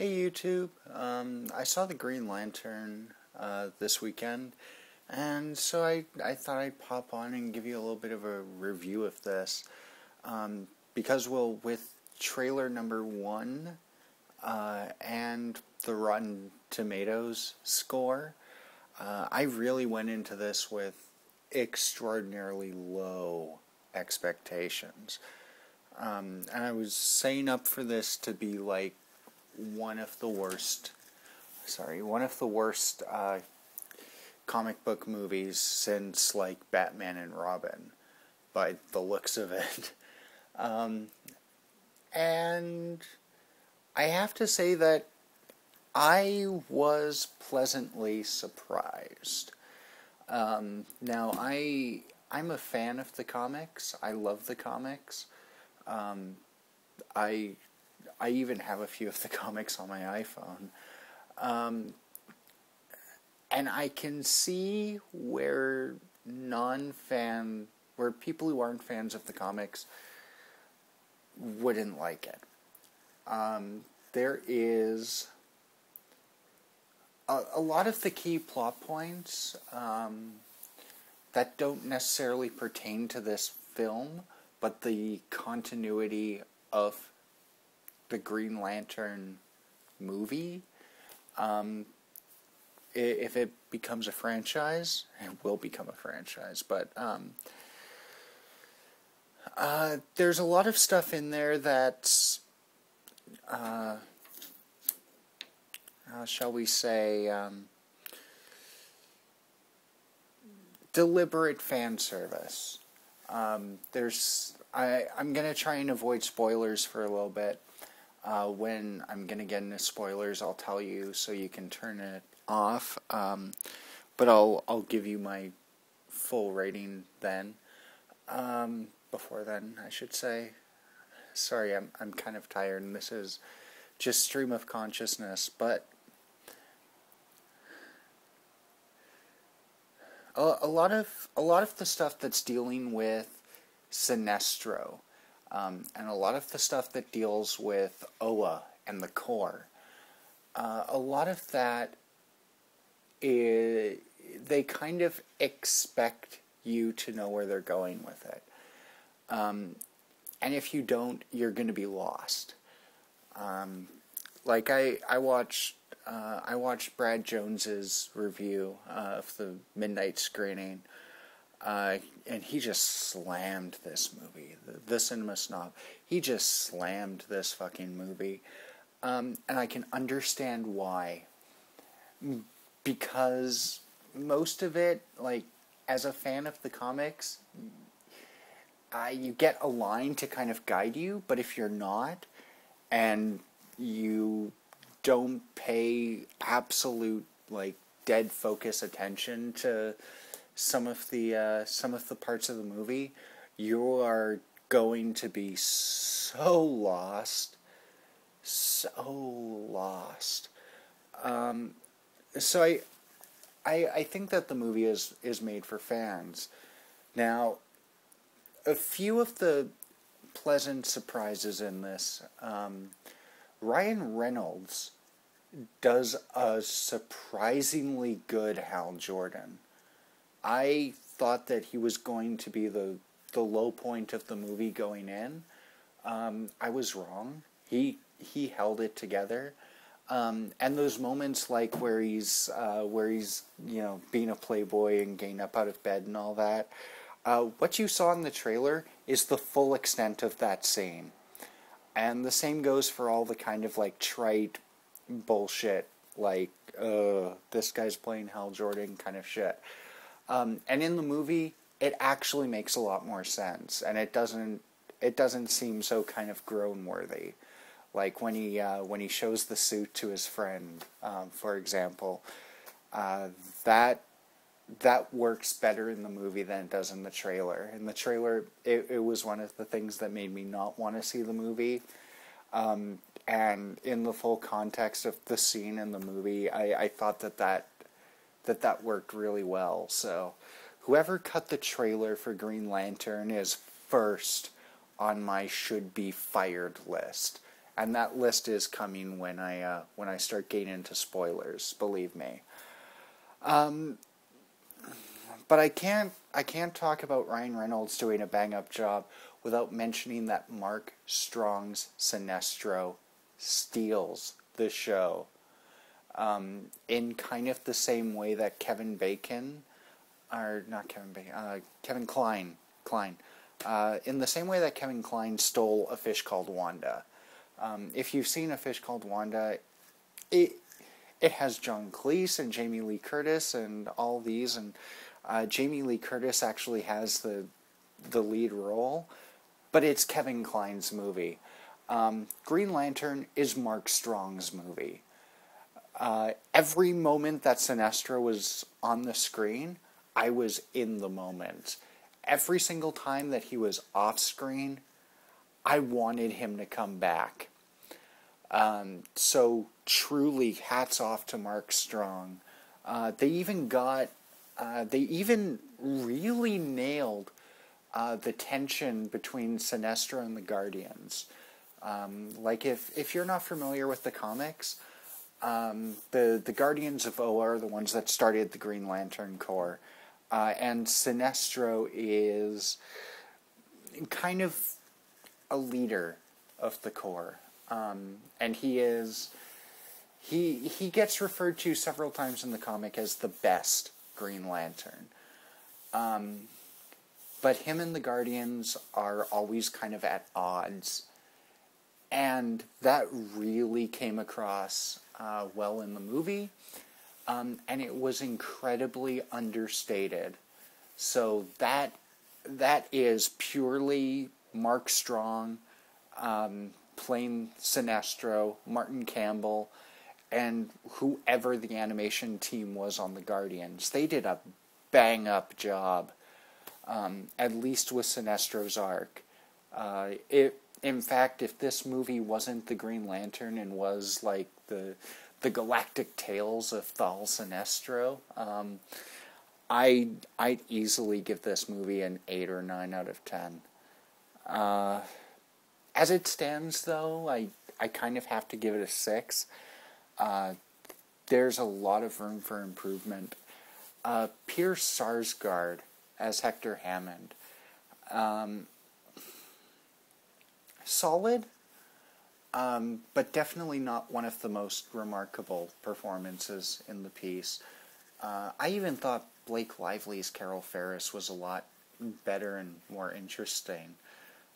Hey YouTube, um, I saw the Green Lantern uh, this weekend, and so I, I thought I'd pop on and give you a little bit of a review of this. Um, because, well, with trailer number one uh, and the Rotten Tomatoes score, uh, I really went into this with extraordinarily low expectations. Um, and I was saying up for this to be like one of the worst, sorry, one of the worst uh, comic book movies since like Batman and Robin, by the looks of it. Um, and I have to say that I was pleasantly surprised. Um, now I I'm a fan of the comics. I love the comics. Um, I I even have a few of the comics on my iPhone. Um, and I can see where non fan, where people who aren't fans of the comics wouldn't like it. Um, there is a, a, lot of the key plot points um, that don't necessarily pertain to this film, but the continuity of the Green Lantern movie. Um, if it becomes a franchise, it will become a franchise, but um, uh, there's a lot of stuff in there that, uh, uh, shall we say, um, deliberate fan service. Um, there's I I'm gonna try and avoid spoilers for a little bit. Uh, when I'm gonna get into spoilers, I'll tell you so you can turn it off. Um, but I'll I'll give you my full rating then. Um, before then, I should say. Sorry, I'm I'm kind of tired, and this is just stream of consciousness. But a, a lot of a lot of the stuff that's dealing with Sinestro um, and a lot of the stuff that deals with Oa and the Corps. uh, a lot of that is, they kind of expect you to know where they're going with it. Um, and if you don't, you're going to be lost. Um, like I, I watched, uh, I watched Brad Jones's review uh, of the midnight screening, uh, and he just slammed this movie. The, the Cinema Snob. He just slammed this fucking movie. Um, and I can understand why. Because most of it, like, as a fan of the comics, you get a line to kind of guide you, but if you're not, and you don't pay absolute, like, dead focus attention to some of the uh, some of the parts of the movie, you are going to be so lost, so lost. Um, so I, I, I think that the movie is is made for fans. Now, a few of the pleasant surprises in this. Um, Ryan Reynolds does a surprisingly good Hal Jordan. I thought that he was going to be the the low point of the movie going in. Um, I was wrong. He he held it together. Um, and those moments like where he's uh, where he's you know being a playboy and getting up out of bed and all that. Uh, what you saw in the trailer is the full extent of that scene, and the same goes for all the kind of like trite bullshit like uh, this guy's playing Hal Jordan kind of shit. Um, and in the movie, it actually makes a lot more sense, and it doesn't it doesn't seem so kind of groan worthy. Like when he uh, when he shows the suit to his friend, um, for example, uh, that that works better in the movie than it does in the trailer. In the trailer, it, it was one of the things that made me not want to see the movie. Um, and in the full context of the scene in the movie, I, I thought that that that that worked really well. So, whoever cut the trailer for Green Lantern is first on my should be fired list. and that list is coming when I uh, when I start getting into spoilers. Believe me. Um, but I can't I can't talk about Ryan Reynolds doing a bang up job without mentioning that Mark Strong's Sinestro steals the show. Um, in kind of the same way that Kevin Bacon, or not Kevin Bacon, uh, Kevin Klein, Kline, uh, in the same way that Kevin Klein stole A Fish Called Wanda. Um, if you've seen A Fish Called Wanda, it it has John Cleese and Jamie Lee Curtis and all these, and uh, Jamie Lee Curtis actually has the the lead role, but it's Kevin Klein's movie. Um, Green Lantern is Mark Strong's movie. Uh, every moment that Sinestro was on the screen, I was in the moment. Every single time that he was off screen, I wanted him to come back. Um, so truly, hats off to Mark Strong. Uh, they even got, uh, they even really nailed uh, the tension between Sinestro and the Guardians. Um, like if if you're not familiar with the comics, um, the the Guardians of Oa are the ones that started the Green Lantern Corps, uh, and Sinestro is kind of a leader of the Corps, um, and he is he he gets referred to several times in the comic as the best Green Lantern. Um, but him and the Guardians are always kind of at odds. And that really came across uh, well in the movie. Um, and it was incredibly understated. So that that is purely Mark Strong, um, playing Sinestro, Martin Campbell, and whoever the animation team was on the Guardians. They did a bang up job, um, at least with Sinestro's arc. Uh, it, in fact, if this movie wasn't the Green Lantern and was like the the galactic tales of Thaal Sinestro, um, I I'd easily give this movie an eight or nine out of ten. Uh, as it stands, though, I I kind of have to give it a six. Uh, there's a lot of room for improvement. Uh, Peter Sarsgaard as Hector Hammond. Um, solid, um, but definitely not one of the most remarkable performances in the piece. Uh, I even thought Blake Lively's Carol Ferris was a lot better and more interesting.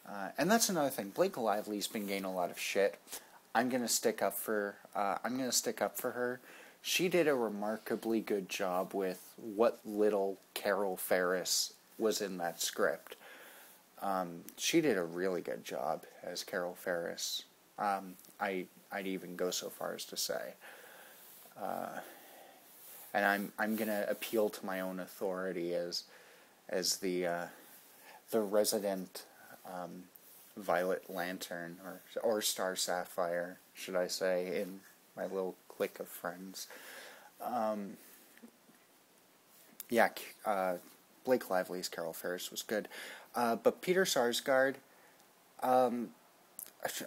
Uh, and that's another thing. Blake Lively's been getting a lot of shit. I'm gonna stick up for. Uh, I'm gonna stick up for her. She did a remarkably good job with what little Carol Ferris was in that script. Um, she did a really good job as Carol Ferris. Um, I I'd even go so far as to say. Uh, and I'm I'm gonna appeal to my own authority as as the uh, the resident um, Violet Lantern or or Star Sapphire, should I say, in my little clique of friends. Um, yeah, uh, Blake Lively's Carol Ferris was good, uh, but Peter Sarsgaard. Um,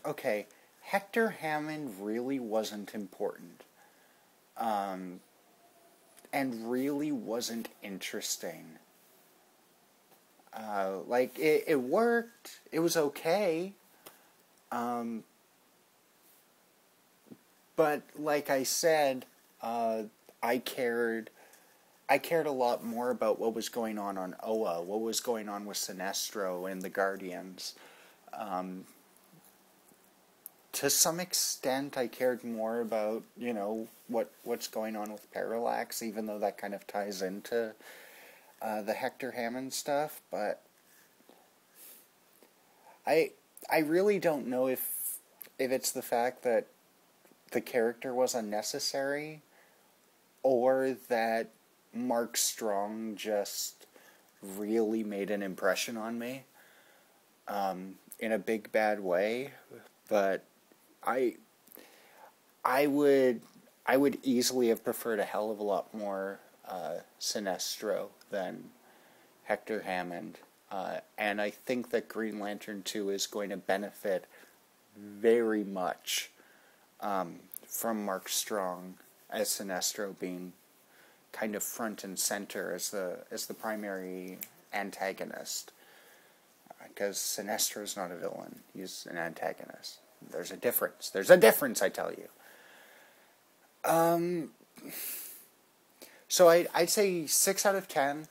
okay, Hector Hammond really wasn't important, um, and really wasn't interesting. Uh, like it, it worked. It was okay. Um, but like I said, uh, I cared. I cared a lot more about what was going on on Oa, what was going on with Sinestro and the Guardians. Um, to some extent, I cared more about you know what what's going on with Parallax, even though that kind of ties into uh, the Hector Hammond stuff, but I I really don't know if if it's the fact that the character was unnecessary or that Mark Strong just really made an impression on me um, in a big bad way, but I I would I would easily have preferred a hell of a lot more uh, Sinestro than Hector Hammond. Uh, and I think that Green Lantern 2 is going to benefit very much um, from Mark Strong as Sinestro being kind of front and center as the as the primary antagonist. Because Sinestro is not a villain; he's an antagonist. There's a difference. There's a difference, I tell you. Um. So I I'd say six out of ten.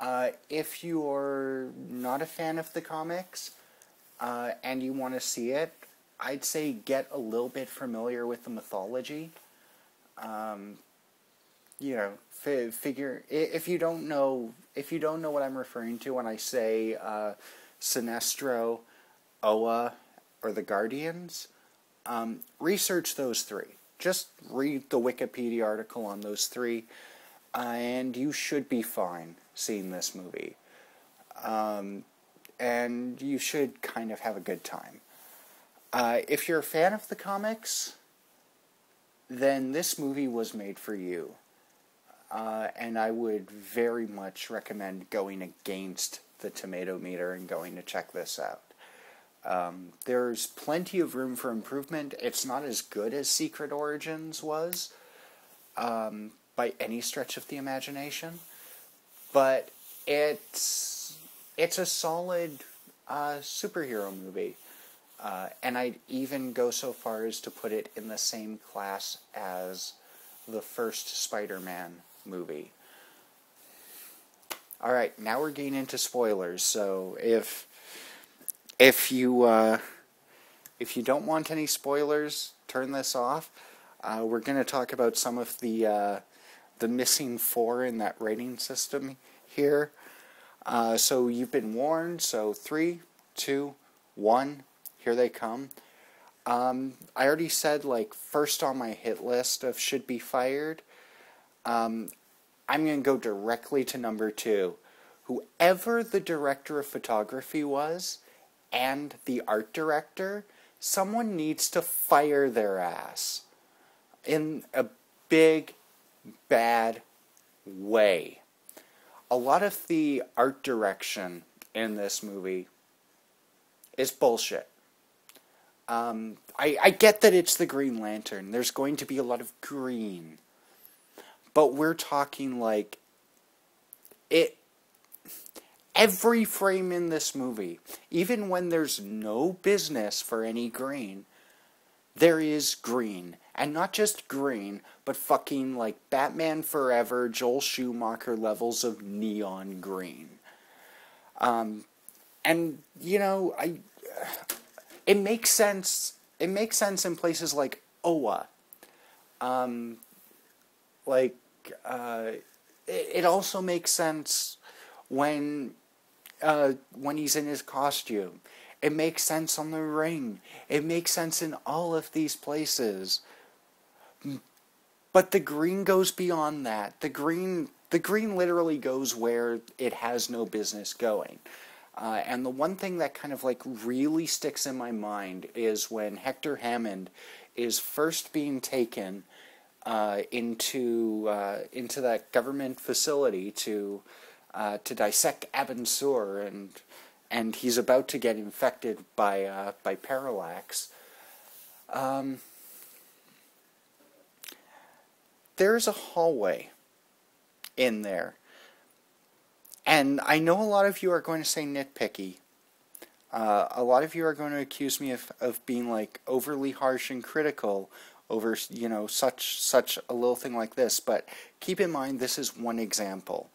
Uh, if you're not a fan of the comics uh, and you want to see it, I'd say get a little bit familiar with the mythology. Um, you know, figure if you don't know if you don't know what I'm referring to when I say uh, Sinestro, Oa, or the Guardians, um, research those three. Just read the Wikipedia article on those three, and you should be fine seeing this movie. Um, and you should kind of have a good time. Uh, if you're a fan of the comics, then this movie was made for you. Uh, and I would very much recommend going against the tomato meter and going to check this out. Um, there's plenty of room for improvement. It's not as good as Secret Origins was um, by any stretch of the imagination but it's it's a solid uh, superhero movie. Uh, and I'd even go so far as to put it in the same class as the first Spider Man movie. All right, now we're getting into spoilers. So if if you uh, if you don't want any spoilers, turn this off. Uh, we're going to talk about some of the uh, the missing four in that rating system here. Uh, so you've been warned. So three, two, one, here they come. Um, I already said like first on my hit list of should be fired. Um, I'm going to go directly to number two. Whoever the director of photography was and the art director, someone needs to fire their ass in a big bad way. A lot of the art direction in this movie is bullshit. Um, I, I get that it's the Green Lantern. There's going to be a lot of green. But we're talking like it every frame in this movie, even when there's no business for any green, there is green. And not just green, but fucking like Batman Forever, Joel Schumacher levels of neon green. Um, and you know, I it makes sense. It makes sense in places like Oa. Um, like uh, it, it also makes sense when uh, when he's in his costume. It makes sense on the ring. It makes sense in all of these places. But the green goes beyond that. The green the green literally goes where it has no business going. Uh, and the one thing that kind of like really sticks in my mind is when Hector Hammond is first being taken uh, into uh, into that government facility to uh, to dissect Abin Sur and and he's about to get infected by uh, by parallax. Um, there's a hallway in there. And I know a lot of you are going to say nitpicky. Uh, a lot of you are going to accuse me of, of being like overly harsh and critical over you know such such a little thing like this. But keep in mind this is one example,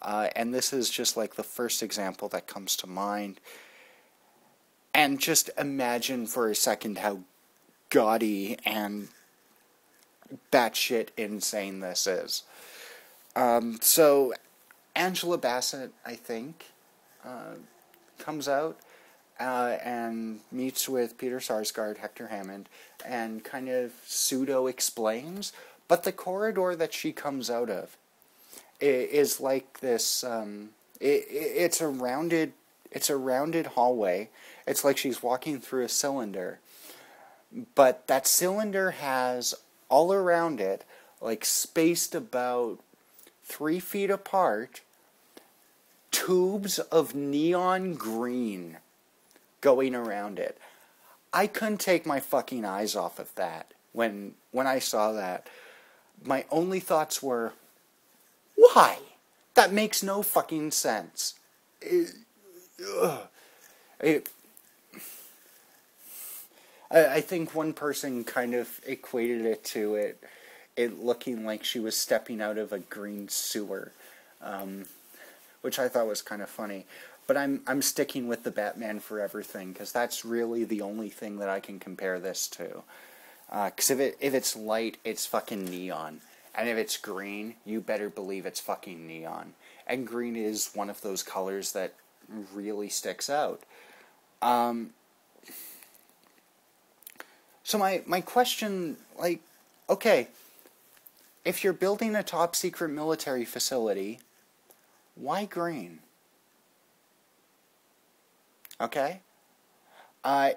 uh, and this is just like the first example that comes to mind. And just imagine for a second how gaudy and batshit insane this is. Um, so, Angela Bassett, I think, uh, comes out uh, and meets with Peter Sarsgaard, Hector Hammond, and kind of pseudo explains. But the corridor that she comes out of is like this. Um, it, it's a rounded. It's a rounded hallway. It's like she's walking through a cylinder, but that cylinder has all around it, like spaced about three feet apart, tubes of neon green going around it. I couldn't take my fucking eyes off of that when when I saw that. My only thoughts were, why? That makes no fucking sense. It, it, I, I think one person kind of equated it to it it looking like she was stepping out of a green sewer, um, which I thought was kind of funny. But I'm I'm sticking with the Batman Forever thing because that's really the only thing that I can compare this to. Because uh, if it if it's light, it's fucking neon, and if it's green, you better believe it's fucking neon. And green is one of those colors that really sticks out. Um, so my my question, like, okay, if you're building a top secret military facility, why green? Okay? Uh,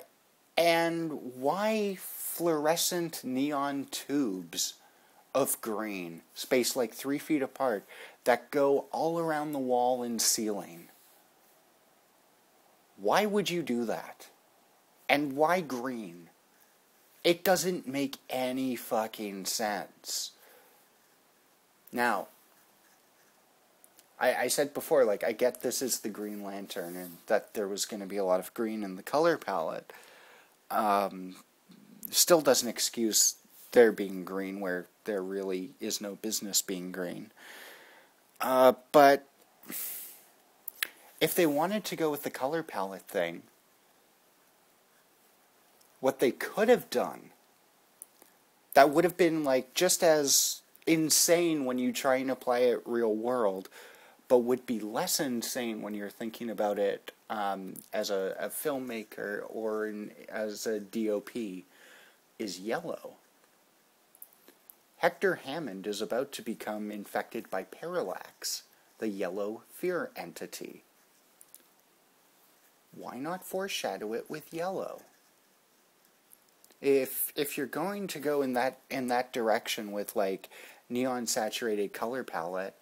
and why fluorescent neon tubes of green, spaced like three feet apart, that go all around the wall and ceiling? Why would you do that? And why green? It doesn't make any fucking sense. Now, I, I said before, like, I get this is the Green Lantern and that there was going to be a lot of green in the color palette. Um, still doesn't excuse there being green where there really is no business being green. Uh, but if they wanted to go with the color palette thing, what they could have done that would have been like just as insane when you try and apply it real world, but would be less insane when you're thinking about it um, as a, a, filmmaker or in, as a DOP, is yellow. Hector Hammond is about to become infected by Parallax, the yellow fear entity. Why not foreshadow it with yellow? If if you're going to go in that in that direction with like neon saturated color palette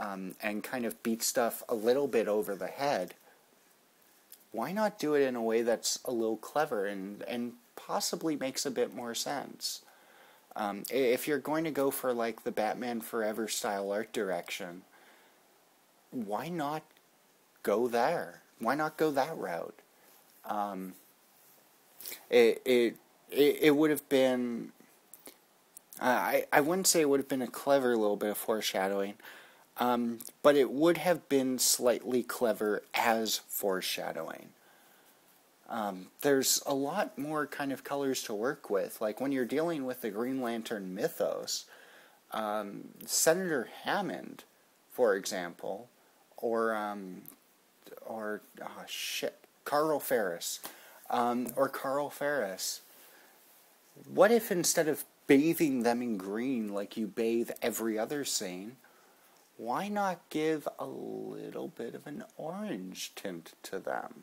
um, and kind of beat stuff a little bit over the head, why not do it in a way that's a little clever and, and possibly makes a bit more sense? Um, if you're going to go for like the Batman Forever style art direction, why not go there? Why not go that route? Um, it, it it would have been I, I wouldn't say it would have been a clever little bit of foreshadowing, um, but it would have been slightly clever as foreshadowing. Um, there's a lot more kind of colors to work with. Like when you're dealing with the Green Lantern mythos, um, Senator Hammond, for example, or um, or oh shit, Carl Ferris, um, or Carl Ferris. What if instead of bathing them in green like you bathe every other scene, why not give a little bit of an orange tint to them?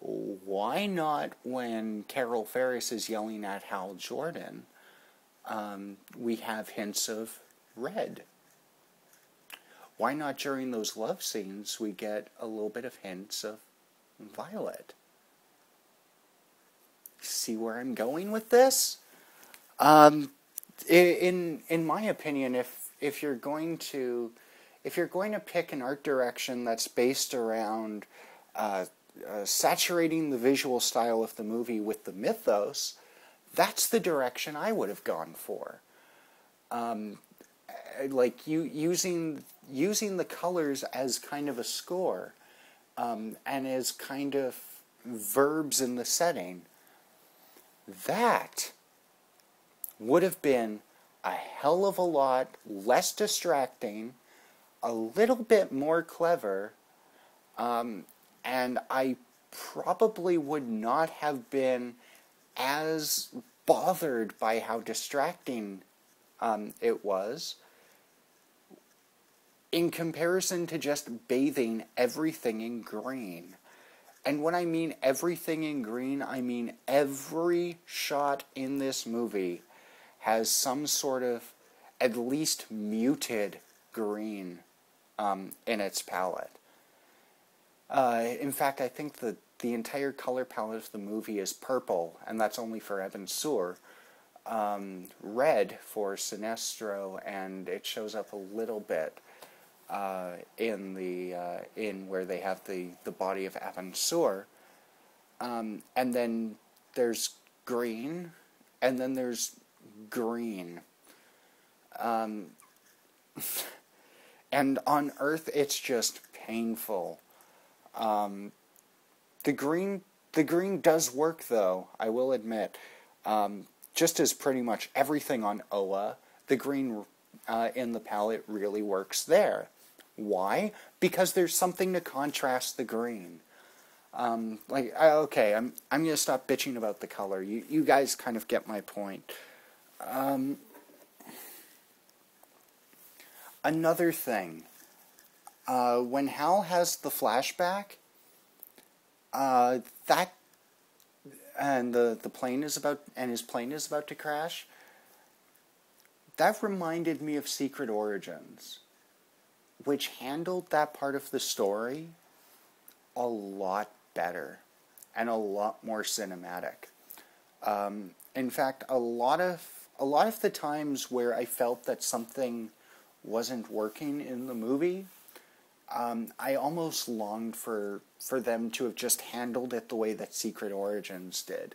Why not when Carol Ferris is yelling at Hal Jordan, um, we have hints of red? Why not during those love scenes we get a little bit of hints of violet? See where I'm going with this? Um, in in my opinion, if if you're going to if you're going to pick an art direction that's based around uh, uh, saturating the visual style of the movie with the mythos, that's the direction I would have gone for. Um, like you using using the colors as kind of a score, um, and as kind of verbs in the setting. That would have been a hell of a lot less distracting, a little bit more clever, um, and I probably would not have been as bothered by how distracting um, it was in comparison to just bathing everything in green. And when I mean everything in green, I mean every shot in this movie has some sort of at least muted green um, in its palette. Uh, in fact, I think the the entire color palette of the movie is purple, and that's only for Abin Sur. Um, red for Sinestro, and it shows up a little bit uh, in the uh, in where they have the, the body of Abin Sur. Um, and then there's green, and then there's green. Um, and on Earth, it's just painful. Um, the green, the green does work, though. I will admit, um, just as pretty much everything on Oa, the green uh, in the palette really works there. Why? Because there's something to contrast the green. Um, like okay, I'm I'm gonna stop bitching about the color. You you guys kind of get my point. Um, another thing, uh, when Hal has the flashback, uh, that and the the plane is about and his plane is about to crash. That reminded me of Secret Origins, which handled that part of the story a lot better and a lot more cinematic. Um, in fact, a lot of a lot of the times where I felt that something wasn't working in the movie, um, I almost longed for for them to have just handled it the way that Secret Origins did.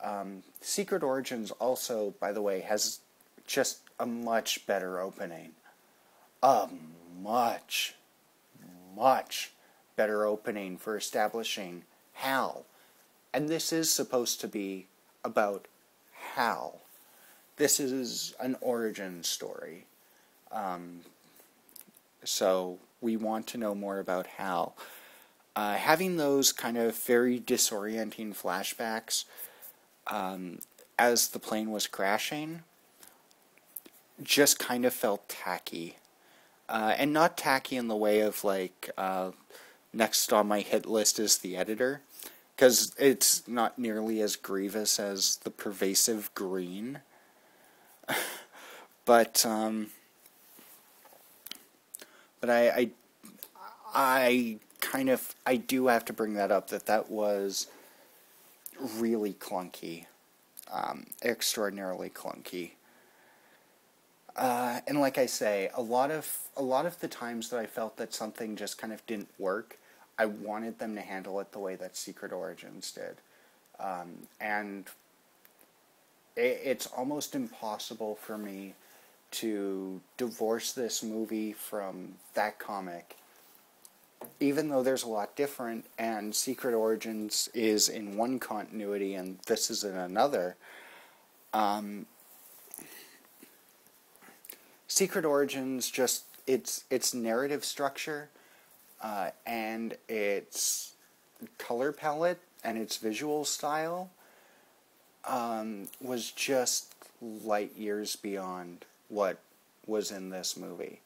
Um, Secret Origins also, by the way, has just a much better opening. A much, much better opening for establishing Hal. And this is supposed to be about Hal. This is an origin story. Um, so we want to know more about Hal. Uh, having those kind of very disorienting flashbacks um, as the plane was crashing just kind of felt tacky. Uh, and not tacky in the way of like uh, next on my hit list is the editor because it's not nearly as grievous as the pervasive green but um, but I, I I kind of I do have to bring that up that that was really clunky, um, extraordinarily clunky. Uh, and like I say, a lot of a lot of the times that I felt that something just kind of didn't work, I wanted them to handle it the way that Secret Origins did, um, and it, it's almost impossible for me to divorce this movie from that comic. Even though there's a lot different, and Secret Origins is in one continuity and this is in another, um, Secret Origins just its its narrative structure uh, and its color palette and its visual style um, was just light years beyond what was in this movie.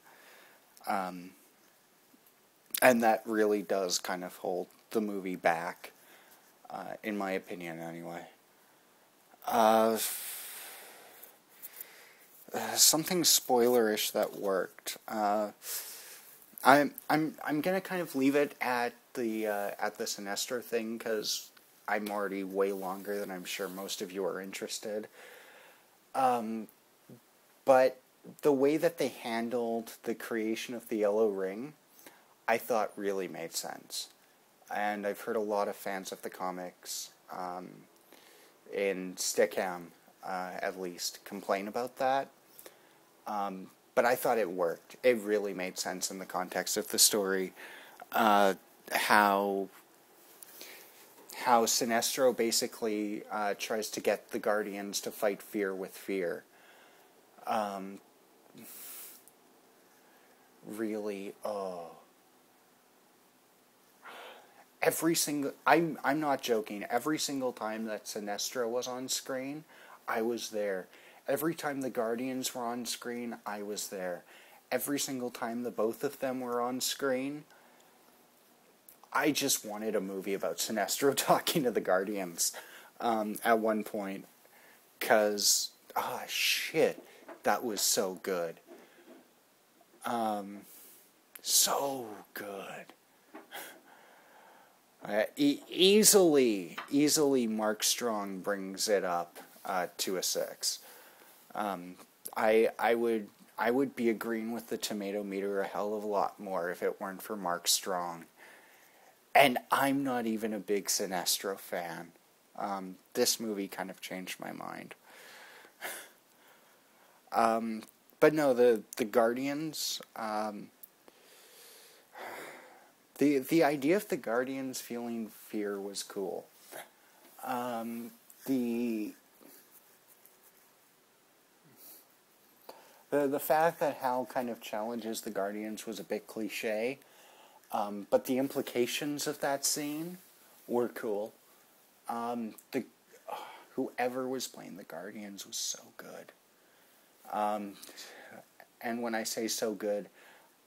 Um, and that really does kind of hold the movie back, uh, in my opinion, anyway. Uh, something spoilerish that worked. Uh, I'm I'm I'm gonna kind of leave it at the uh, at the Sinestro thing because I'm already way longer than I'm sure most of you are interested. Um, but the way that they handled the creation of the Yellow Ring, I thought really made sense. And I've heard a lot of fans of the comics, um, in Stickam uh, at least, complain about that. Um, but I thought it worked. It really made sense in the context of the story. Uh, how how Sinestro basically uh, tries to get the Guardians to fight fear with fear. Um, really, oh. Every single, I'm, I'm not joking, every single time that Sinestro was on screen, I was there. Every time the Guardians were on screen, I was there. Every single time the both of them were on screen, I just wanted a movie about Sinestro talking to the Guardians um, at one point. Because, ah, shit, that was so good. Um, so good. Uh, e- easily, easily, Mark Strong brings it up uh, to a six. Um, I I would I would be agreeing with the tomato meter a hell of a lot more if it weren't for Mark Strong. And I'm not even a big Sinestro fan. Um, this movie kind of changed my mind. Um, but no, the the Guardians. Um, the the idea of the Guardians feeling fear was cool. Um, the the the fact that Hal kind of challenges the Guardians was a bit cliche, um, but the implications of that scene were cool. Um, the whoever was playing the Guardians was so good. Um, and when I say so good,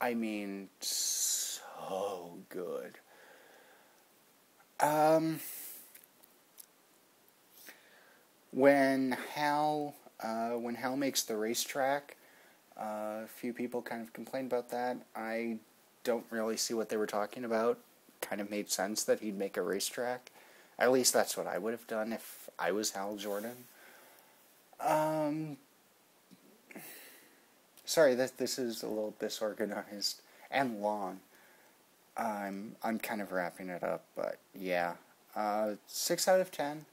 I mean so good. Um, when Hal uh, when Hal makes the racetrack, uh, a few people kind of complained about that. I don't really see what they were talking about. Kind of made sense that he'd make a racetrack. At least that's what I would have done if I was Hal Jordan. Um, sorry, this this is a little disorganized and long. I'm I'm kind of wrapping it up, but yeah, uh, six out of ten.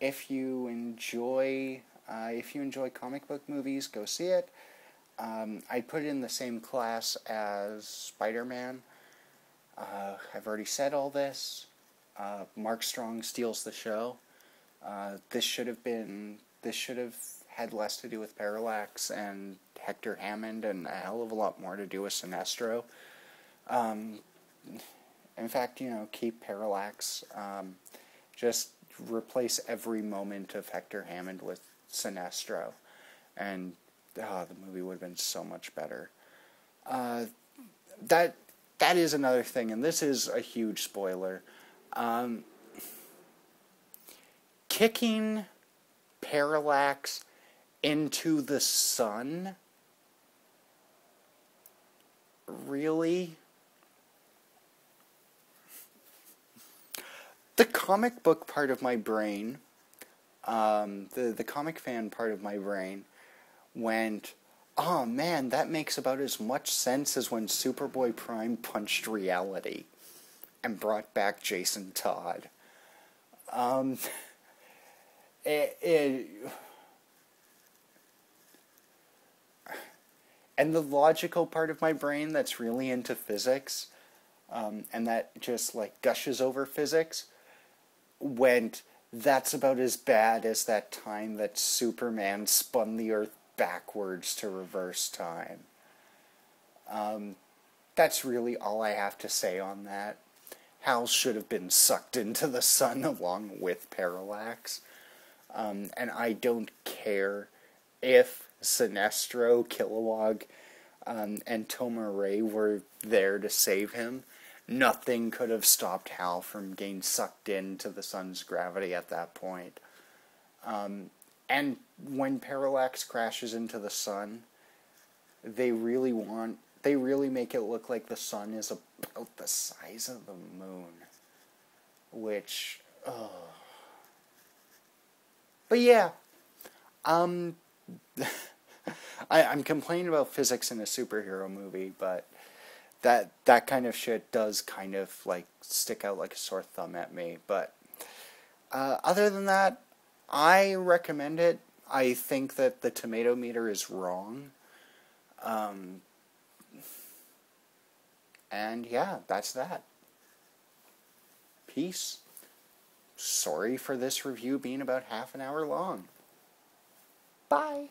If you enjoy uh, if you enjoy comic book movies, go see it. Um, I put it in the same class as Spider Man. Uh, I've already said all this. Uh, Mark Strong steals the show. Uh, this should have been. This should have had less to do with Parallax and Hector Hammond, and a hell of a lot more to do with Sinestro. Um, in fact, you know, keep Parallax. Um, just replace every moment of Hector Hammond with Sinestro, and oh, the movie would have been so much better. Uh, that that is another thing, and this is a huge spoiler. Um, kicking Parallax into the sun? Really? The comic book part of my brain, um, the, the comic fan part of my brain, went, oh man, that makes about as much sense as when Superboy Prime punched reality and brought back Jason Todd. Um, it, it, and the logical part of my brain that's really into physics um, and that just like gushes over physics went that's about as bad as that time that Superman spun the earth backwards to reverse time. Um, that's really all I have to say on that. Hal should have been sucked into the sun along with Parallax. Um, and I don't care if Sinestro, Kilowog, um, and Tomar-Re were there to save him. Nothing could have stopped Hal from getting sucked into the sun's gravity at that point. Um, and when Parallax crashes into the sun, they really want they really make it look like the sun is about the size of the moon. Which, oh. But yeah, um, I, I'm complaining about physics in a superhero movie, but that that kind of shit does kind of like stick out like a sore thumb at me. But uh, other than that, I recommend it. I think that the tomato meter is wrong. Um, and yeah, that's that. Peace. Sorry for this review being about half an hour long. Bye.